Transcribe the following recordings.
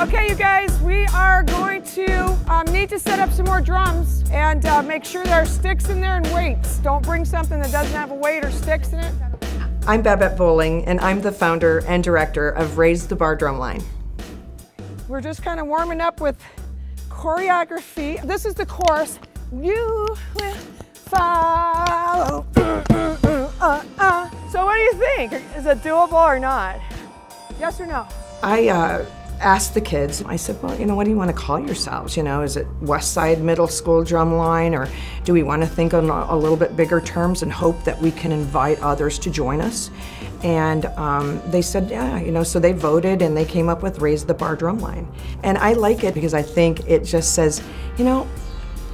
Okay, you guys, we are going to um, need to set up some more drums and uh, make sure there are sticks in there and weights. Don't bring something that doesn't have a weight or sticks in it. I'm Babette Boling, and I'm the founder and director of Raise the Bar Drumline. We're just kind of warming up with choreography. This is the chorus. You will follow. Uh, uh. So what do you think? Is it doable or not? Yes or no? I uh, asked the kids, I said, well, you know, what do you want to call yourselves? You know, is it West Side Middle School Drumline, or do we want to think on a, little bit bigger terms and hope that we can invite others to join us? And um, they said, yeah, you know, so they voted and they came up with Raise the Bar Drumline. And I like it because I think it just says, you know,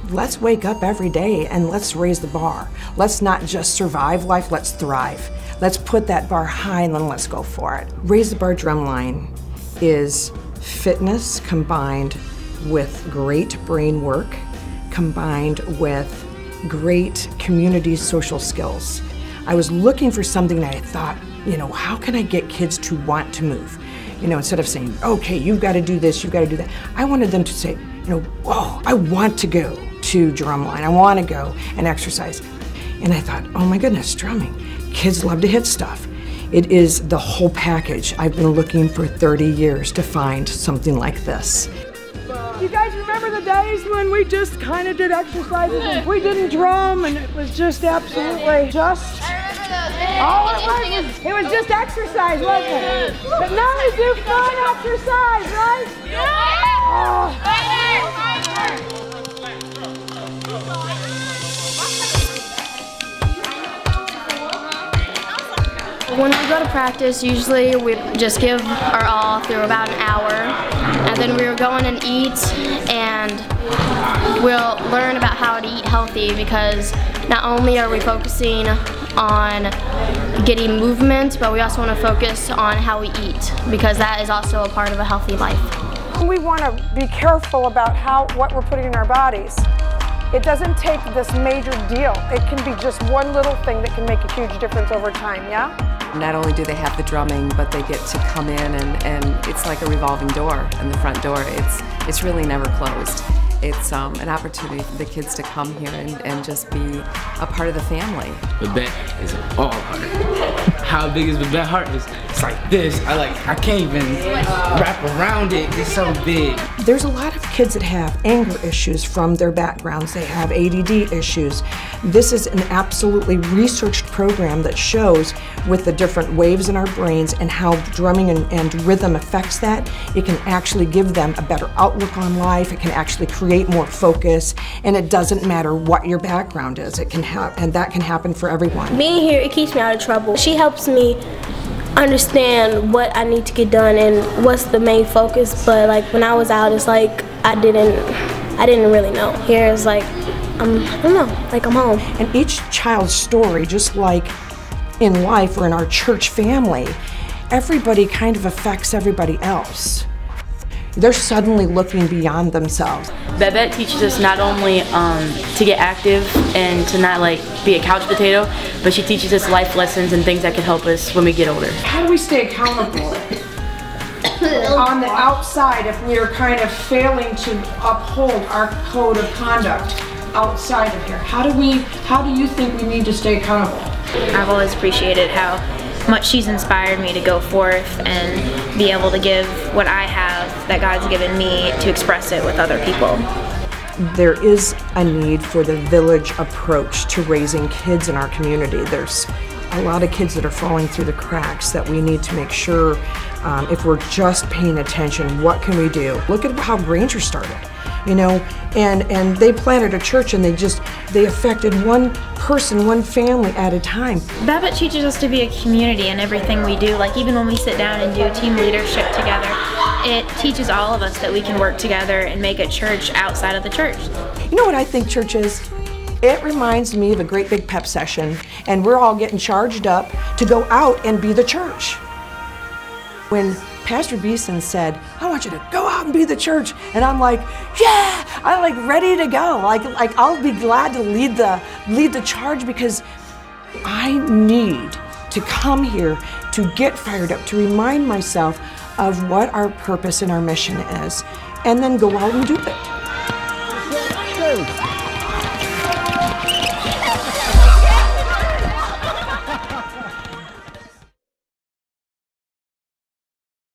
let's wake up every day and let's raise the bar. Let's not just survive life, let's thrive. Let's put that bar high and then let's go for it. Raise the Bar Drumline is fitness combined with great brain work, combined with great community social skills. I was looking for something that I thought, you know, how can I get kids to want to move? You know, instead of saying, okay, you've got to do this, you've got to do that, I wanted them to say, you know, whoa, I want to go to drumline. I want to go and exercise. And I thought, oh my goodness, drumming. Kids love to hit stuff. It is the whole package. I've been looking for 30 years to find something like this. You guys remember the days when we just kind of did exercises and we didn't drum and it was just absolutely just all it was. It was just exercise, wasn't it? But now we do fun exercise, right? Oh. To practice, usually we just give our all through about an hour, and then we're going and eat, and we'll learn about how to eat healthy because not only are we focusing on getting movement, but we also want to focus on how we eat because that is also a part of a healthy life. We want to be careful about how what we're putting in our bodies. It doesn't take this major deal. It can be just one little thing that can make a huge difference over time, yeah? Not only do they have the drumming, but they get to come in and, and it's like a revolving door in the front door. It's, it's really never closed. It's um, an opportunity for the kids to come here and, and just be a part of the family. Babette is all heart. How big is Babette heart? It's, it's like this. I like I can't even wrap around it. It's so big. There's a lot of kids that have anger issues from their backgrounds. They have ADD issues. This is an absolutely researched program that shows with the different waves in our brains and how drumming and, and rhythm affects that. It can actually give them a better outlook on life. It can actually create more focus, and it doesn't matter what your background is. It can happen, and that can happen for everyone. Being here, it keeps me out of trouble. She helps me understand what I need to get done and what's the main focus. But like when I was out, it's like I didn't, I didn't really know. Here it's like I'm, I don't know, like I'm home. And each child's story, just like in life or in our church family, everybody kind of affects everybody else. They're suddenly looking beyond themselves. Babette teaches us not only um, to get active and to not like be a couch potato, but she teaches us life lessons and things that can help us when we get older. How do we stay accountable on the outside if we are kind of failing to uphold our code of conduct outside of here? How do we, how do you think we need to stay accountable? I've always appreciated how much she's inspired me to go forth and be able to give what I have that God's given me to express it with other people. There is a need for the village approach to raising kids in our community. There's a lot of kids that are falling through the cracks that we need to make sure um, if we're just paying attention, what can we do? Look at how Granger started you know, and and they planted a church and they just they affected one person, one family at a time. Babette teaches us to be a community in everything we do. Like even when we sit down and do team leadership together, it teaches all of us that we can work together and make a church outside of the church. You know what I think church is? It reminds me of a great big pep session, and we're all getting charged up to go out and be the church. When Pastor Beeson said, I want you to go out and be the church. And I'm like, yeah, I'm like ready to go. Like, like I'll be glad to lead the, lead the charge because I need to come here to get fired up, to remind myself of what our purpose and our mission is, and then go out and do it.